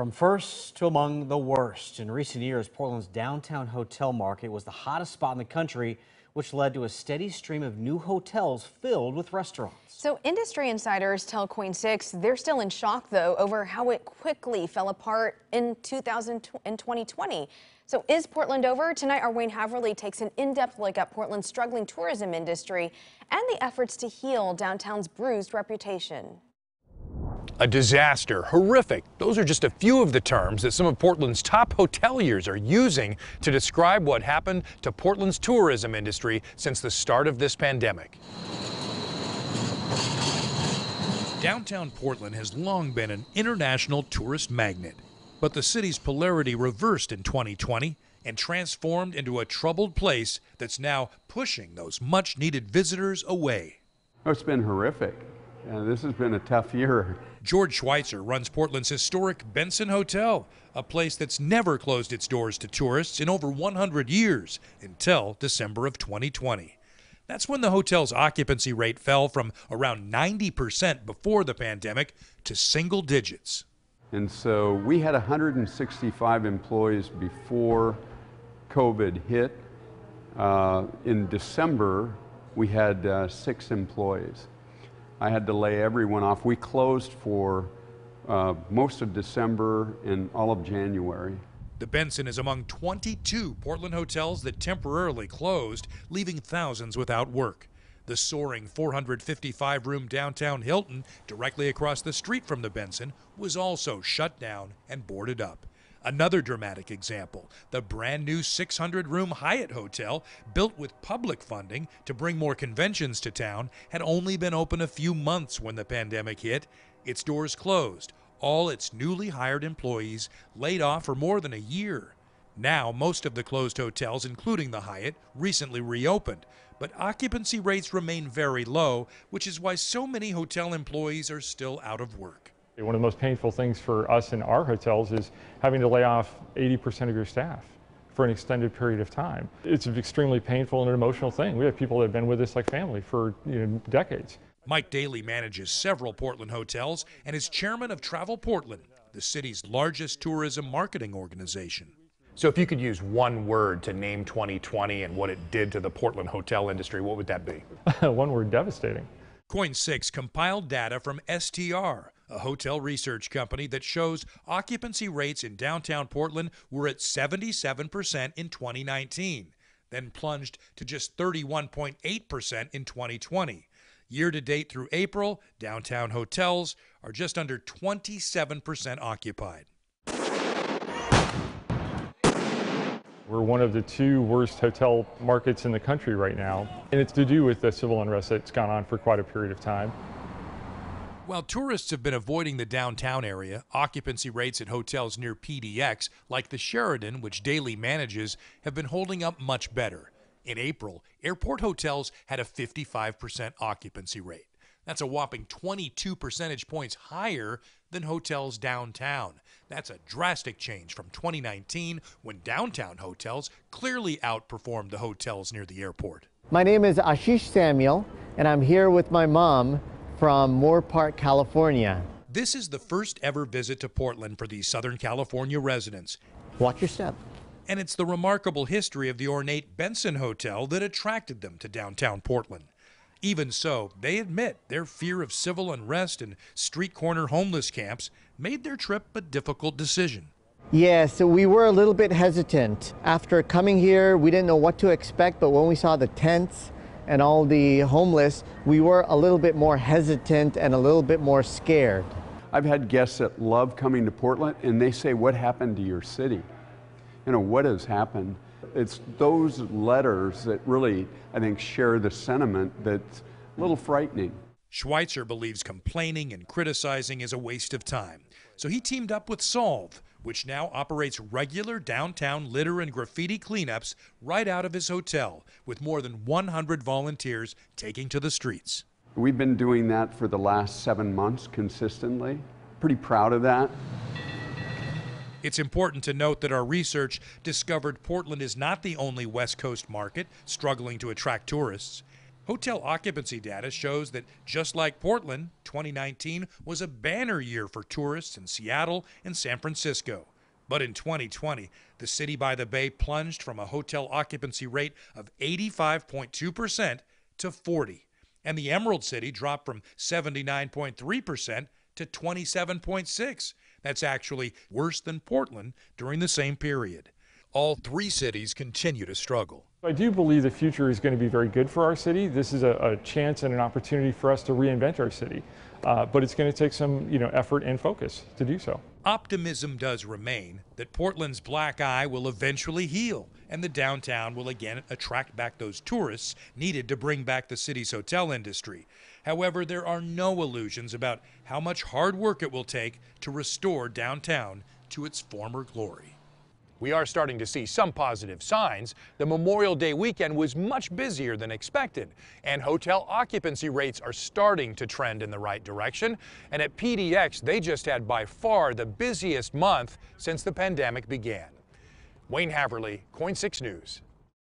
From first to among the worst. In recent years, Portland's downtown hotel market was the hottest spot in the country, which led to a steady stream of new hotels filled with restaurants. So industry insiders tell KOIN 6 they're still in shock, though, over how it quickly fell apart in 2000 and 2020. So is Portland over? Tonight, our Wayne Havrelly takes an in-depth look at Portland's struggling tourism industry and the efforts to heal downtown's bruised reputation. A disaster, horrific. Those are just a few of the terms that some of Portland's top hoteliers are using to describe what happened to Portland's tourism industry since the start of this pandemic. Downtown Portland has long been an international tourist magnet, but the city's polarity reversed in 2020 and transformed into a troubled place that's now pushing those much needed visitors away. Oh, it's been horrific. Yeah, this has been a tough year. George Schweitzer runs Portland's historic Benson Hotel, a place that's never closed its doors to tourists in over 100 years until December of 2020. That's when the hotel's occupancy rate fell from around 90% before the pandemic to single digits. And so we had 165 employees before COVID hit. Uh, in December, we had uh, six employees. I had to lay everyone off. We closed for uh, most of December and all of January. The Benson is among 22 Portland hotels that temporarily closed, leaving thousands without work. The soaring 455 room downtown Hilton, directly across the street from the Benson, was also shut down and boarded up. Another dramatic example the brand new 600 room Hyatt Hotel, built with public funding to bring more conventions to town, had only been open a few months when the pandemic hit. Its doors closed, all its newly hired employees laid off for more than a year. Now, most of the closed hotels, including the Hyatt, recently reopened, but occupancy rates remain very low, which is why so many hotel employees are still out of work. One of the most painful things for us in our hotels is having to lay off 80% of your staff for an extended period of time. It's an extremely painful and an emotional thing. We have people that have been with us like family for you know, decades. Mike Daly manages several Portland hotels and is chairman of Travel Portland, the city's largest tourism marketing organization. So, if you could use one word to name 2020 and what it did to the Portland hotel industry, what would that be? one word devastating. KOIN 6 compiled data from STR, a hotel research company that shows occupancy rates in downtown Portland were at 77% in 2019, then plunged to just 31.8% in 2020. Year to date through April, downtown hotels are just under 27% occupied. We're one of the two worst hotel markets in the country right now, and it's to do with the civil unrest that's gone on for quite a period of time. While tourists have been avoiding the downtown area, occupancy rates at hotels near PDX, like the Sheraton, which Daly manages, have been holding up much better. In April, airport hotels had a 55% occupancy rate. That's a whopping 22 percentage points higher than hotels downtown. That's a drastic change from 2019 when downtown hotels clearly outperformed the hotels near the airport. My name is Ashish Samuel, and I'm here with my mom from Moorpark, California. This is the first ever visit to Portland for these Southern California residents. Watch your step. And it's the remarkable history of the ornate Benson Hotel that attracted them to downtown Portland. Even so, they admit their fear of civil unrest and street corner homeless camps made their trip a difficult decision. Yes, so we were a little bit hesitant. After coming here, we didn't know what to expect, but when we saw the tents and all the homeless, we were a little bit more hesitant and a little bit more scared. I've had guests that love coming to Portland and they say, What happened to your city? You know, what has happened? It's those letters that really, I think, share the sentiment that's a little frightening. Schweitzer believes complaining and criticizing is a waste of time. So he teamed up with Solve, which now operates regular downtown litter and graffiti cleanups right out of his hotel, with more than 100 volunteers taking to the streets. We've been doing that for the last seven months consistently. Pretty proud of that. It's important to note that our research discovered Portland is not the only West Coast market struggling to attract tourists. Hotel occupancy data shows that just like Portland, 2019 was a banner year for tourists in Seattle and San Francisco. But in 2020, the city by the bay plunged from a hotel occupancy rate of 85.2% to 40, and the Emerald City dropped from 79.3% to 27.6. That's actually worse than Portland during the same period. All three cities continue to struggle. I do believe the future is going to be very good for our city. This is a, a chance and an opportunity for us to reinvent our city. Uh, but it's going to take some you know, effort and focus to do so. Optimism does remain that Portland's black eye will eventually heal and the downtown will again attract back those tourists needed to bring back the city's hotel industry. However, there are no illusions about how much hard work it will take to restore downtown to its former glory. We are starting to see some positive signs. The Memorial Day weekend was much busier than expected, and hotel occupancy rates are starting to trend in the right direction. And at PDX, they just had by far the busiest month since the pandemic began. Wayne Havrelly, KOIN 6 News.